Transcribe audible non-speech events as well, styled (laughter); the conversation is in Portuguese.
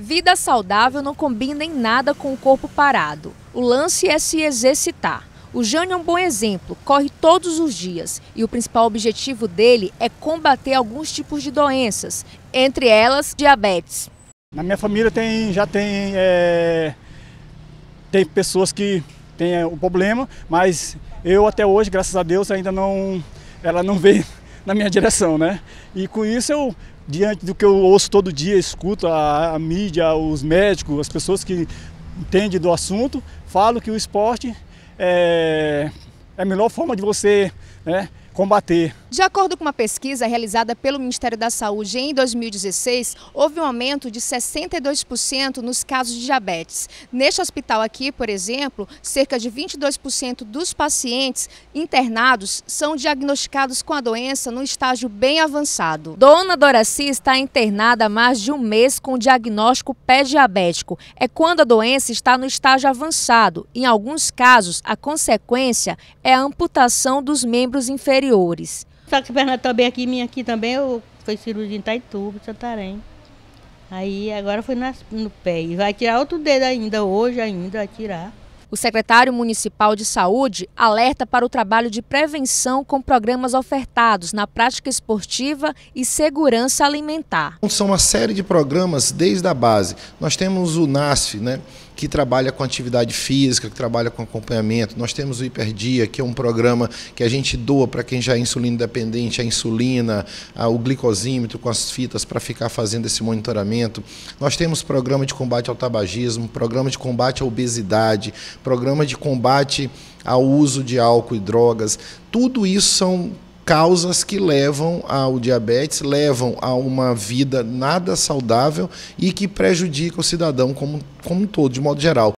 Vida saudável não combina em nada com o corpo parado. O lance é se exercitar. O Jânio é um bom exemplo, corre todos os dias e o principal objetivo dele é combater alguns tipos de doenças, entre elas diabetes. Na minha família tem, já tem, é, tem pessoas que têm é, o problema, mas eu até hoje, graças a Deus, ainda não, ela não veio (laughs) na minha direção, né? E com isso eu, diante do que eu ouço todo dia, escuto a, a mídia, os médicos, as pessoas que entendem do assunto, falo que o esporte é, é a melhor forma de você né, combater. De acordo com uma pesquisa realizada pelo Ministério da Saúde em 2016, houve um aumento de 62% nos casos de diabetes. Neste hospital aqui, por exemplo, cerca de 22% dos pacientes internados são diagnosticados com a doença no estágio bem avançado. Dona Doraci está internada há mais de um mês com o diagnóstico pré-diabético. É quando a doença está no estágio avançado. Em alguns casos, a consequência é a amputação dos membros inferiores Só que perna também aqui, minha aqui também, eu foi cirurgia em Taituba, Santarém. Aí agora foi no pé. E vai tirar outro dedo ainda, hoje ainda vai tirar. O secretário municipal de saúde alerta para o trabalho de prevenção com programas ofertados na prática esportiva e segurança alimentar. São uma série de programas desde a base. Nós temos o NASF, né, que trabalha com atividade física, que trabalha com acompanhamento. Nós temos o Hiperdia, que é um programa que a gente doa para quem já é insulina dependente, a insulina, o glicosímetro com as fitas para ficar fazendo esse monitoramento. Nós temos programa de combate ao tabagismo, programa de combate à obesidade, programa de combate ao uso de álcool e drogas. Tudo isso são causas que levam ao diabetes, levam a uma vida nada saudável e que prejudica o cidadão como, como um todo, de modo geral.